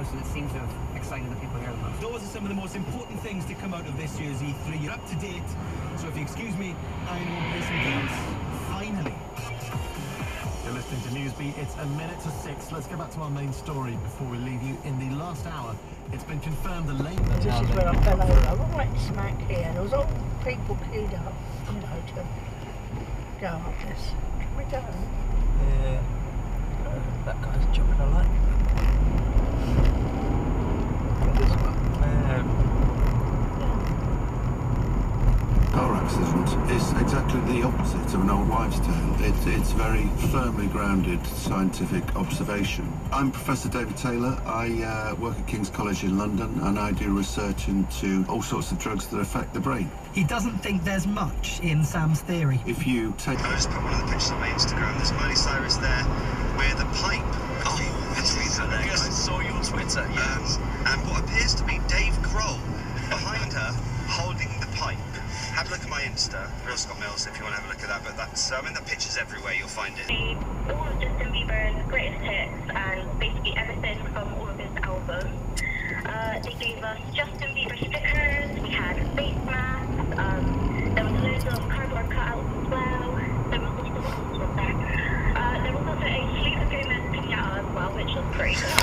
most, and it seems to have excited the people here the most. Those are some of the most important things to come out of this year's E3. You're up to date, so if you excuse me, I'm going to play some games. Finally. You're listening to Newsbeat. It's a minute to six. Let's go back to our main story before we leave you. In the last hour, it's been confirmed the late... This is where I fell over. I'm right smack here. and There was all people queued up, you know, to go up this. Can we go? Yeah. Uh, that guy's jumping a line. This one. Um, car accident is exactly the opposite of an old wives' tale. It, it's very firmly grounded scientific observation. I'm Professor David Taylor. I uh, work at King's College in London and I do research into all sorts of drugs that affect the brain. He doesn't think there's much in Sam's theory. If you take I just put one of the pictures on my Instagram. There's Miley Cyrus there with a pipe. Oh, that's me there. I saw you on Twitter, yes. Um, have a look at my Insta, Real Scott Mills, if you want to have a look at that. But that's, um, I mean, the pictures everywhere, you'll find it. All of Justin Bieber's greatest hits and basically everything from all of his albums. Uh, they gave us Justin Bieber stickers, we had face masks, um, there was loads of cardboard cutouts as well. There was also, what else was there? Uh, there was also a Selena Gomez pinata as well, which was pretty cool.